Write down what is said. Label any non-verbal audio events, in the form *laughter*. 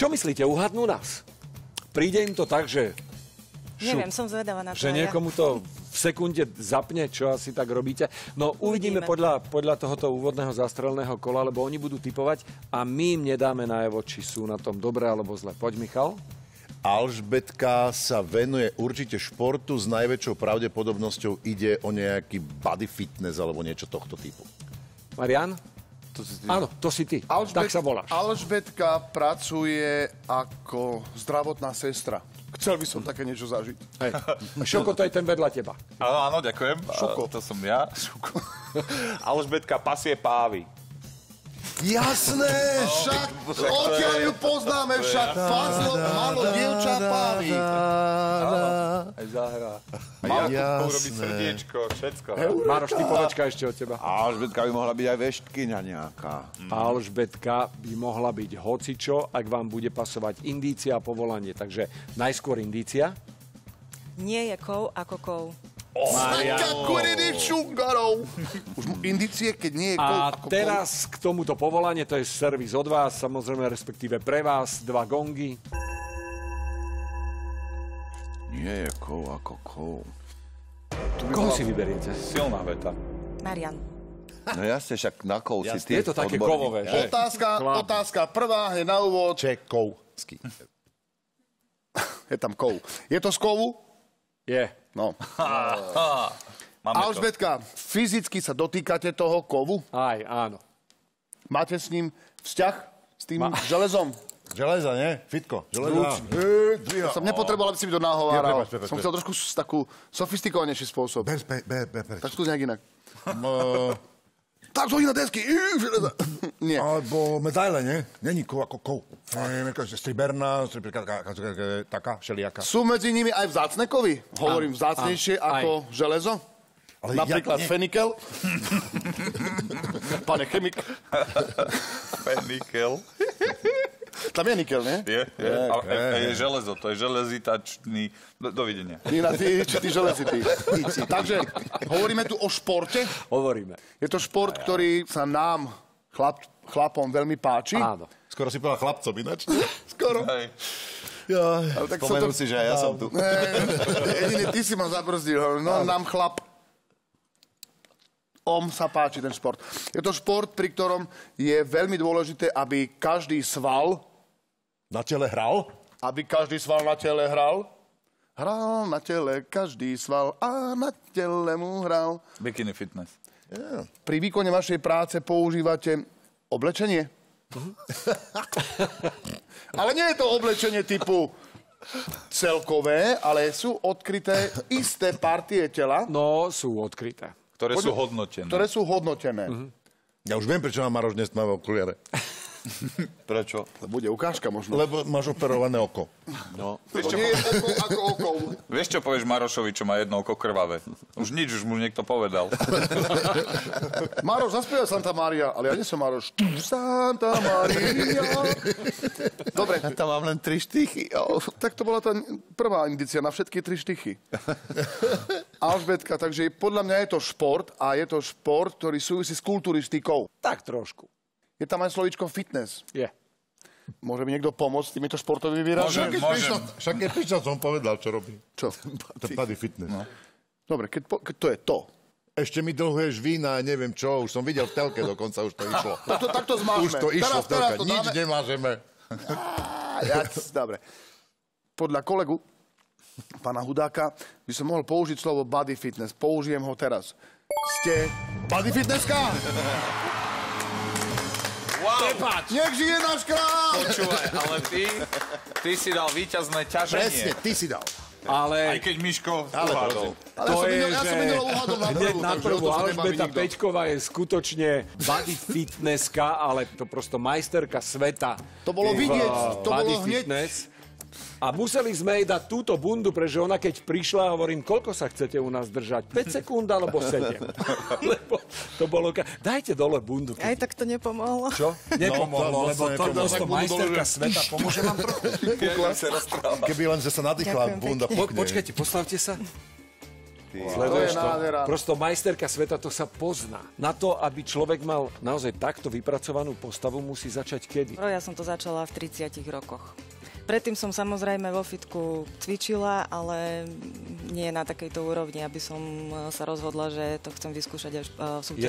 Čo myslíte, uhadnú nás? Príde im to tak, že Neviem, som zvedavá na to. že niekomu to v sekunde zapne, čo asi tak robíte. No uvidíme, Uvidíme. podľa, podľa tohoto úvodného zastrelného kola, lebo oni budú typovať a my im nedáme najavo, či sú na tom dobre alebo zle. Poď, Michal. Alžbetka sa venuje určite športu, s najväčšou pravdepodobnosťou ide o nejaký body fitness alebo niečo tohto typu. Marian? To si ty. Áno, to si ty. Tak sa voláš. Alžbetka pracuje ako zdravotná sestra. Chcel by som také niečo zažiť. Hej. *laughs* Šoko, to je ten vedľa teba. Áno, áno, ďakujem. Šuko. A To som ja. Šuko. *laughs* Alžbetka pasie pávy. Jasné, však *laughs* odtiaľ ju poznáme, však fazlo, malo dievča pávi. Aj zahra. A Jakub urobí srdiečko, všetko. Maroš, ty povedčka ešte od teba. Alžbetka by mohla byť aj veštkyňa nejaká. Alžbetka by mohla byť hocičo, ak vám bude pasovať indícia a povolanie. Takže najskôr indícia. Nie je kov ako kov. Šungarov. Už mu indície, keď nie je kol, A teraz k tomuto povolanie, to je servis od vás, samozrejme, respektíve pre vás, dva gongy. Nie je kov ako kov. Koho si vyberiete? Silná veta. Marian. No jasne, však na kov si ty Je to také kovové, že? Otázka, otázka prvá, je na úvod. Čekovský. Je tam kov. Je to z kovu? Je. No. Alžbetka, fyzicky sa dotýkate toho kovu? Aj, áno. Máte s ním vzťah? S tým železom? *laughs* Železa, nie? Fitko. Železa. Ja som nepotreboval, aby si mi to nahováral. Prepáč, som chcel trošku s- takú sofistikovanejší spôsob. Bez, be, be, be. Tak skús nejak inak. *laughs* Tak to na desky. *laughs* Nie. Alebo medaile, nie? Není kov ako kov. Striberná, striberka, taká, všelijaká. Sú medzi nimi aj vzácne kovy? Hovorím vzácnejšie ako železo? Ale Napríklad ja- fenikel? *laughs* Pane chemik. Fenikel. Tam je nikel, nie? Je, je. A, a, a je železo, to je železitačný... Do, dovidenia. Ty na ty, či ty železitý. *laughs* Takže hovoríme tu o športe. Hovoríme. Je to šport, ktorý sa nám, chlap, chlapom, veľmi páči. Áno. Skoro si povedal chlapcom ináč. *laughs* Skoro. Hej. Ale tak som Spomenul to... si, že aj ja som tu. Jedine ty si ma zabrzdil. No, nám chlap Om sa páči ten šport. Je to šport, pri ktorom je veľmi dôležité, aby každý sval, Na tele hral? aby každý sval na tele hral. Hral na tele každý sval a na tele mu hral. Bikini fitness. Pri výkone vašej práce používate oblečenie? ale nie je to oblečenie typu celkové, ale sú odkryté isté partie tela, No, sú odkryté. Ktoré sú hodnotené. ktoré sú hodnotené. Ja už viem, prečo mám Maroš dnes tmavé okuliare. *laughs* *laughs* Prečo? Bude ukážka možno. Lebo máš operované oko. Vieš čo, Nie je oko ako oko. vieš, čo povieš Marošovi, čo má jedno oko krvavé? Už nič, už mu niekto povedal. *laughs* Maroš, zaspievaj Santa Maria, ale ja nie som Maroš. Santa Maria. Dobre, Ja tam mám len tri štychy. Oh. tak to bola tá prvá indícia na všetky tri štychy. *laughs* Alžbetka, takže podľa mňa je to šport a je to šport, ktorý súvisí s kulturistikou. Tak trošku. Je tam aj slovíčko fitness. Je. Môže mi niekto pomôcť s týmito športovými výrazmi? Môžem, môžem. Však keď prišiel, som povedal, čo robí. Čo? To je body fitness. No. Dobre, keď, po, keď to je to. Ešte mi dlhuješ vína, neviem čo, už som videl v telke dokonca, už to išlo. *laughs* Tak to, tak to zmážeme. Už to išlo teraz, v teraz telke, to nič dáme. nemážeme. Á, *laughs* Ja, dobre. Podľa kolegu, pána Hudáka, by som mohol použiť slovo body fitness. Použijem ho teraz. Ste body fitnesska? *laughs* Wow, Nech žije náš král! počúvaj, ale ty, ty si dal víťazné ťaženie. Presne, ty si dal. Ale Aj keď Miško Ale uhádol. Ale to ja som je, minul- ja som že minul uhádol na hneď prvú, na prvú Alžbeta. Peťková je skutočne body fitnesska, ale to prosto majsterka sveta. To bolo vidieť, to body bolo hneď. fitness. A museli sme jej dať túto bundu, pretože ona keď prišla, hovorím, koľko sa chcete u nás držať? 5 sekúnd alebo 7? Lebo to bolo... ka- Dajte dole bundu. Aj tak to nepomohlo. Čo? Nepomohlo, No, lebo to to vlastne prosto majsterka sveta. Pomôže vám trochu? Keby len, že sa nadýchla bunda. Po, počkajte, postavte sa. Sleduješ To nádhera. Prosto majsterka sveta, to sa pozná. Na to, aby človek mal naozaj takto vypracovanú postavu, musí začať kedy? No, Ja som to začala v 30 rokoch. Predtým som samozrejme vo fitku cvičila, ale nie na takejto úrovni, aby som eh, sa rozhodla, že to chcem vyskúšať až eh, v súťaži.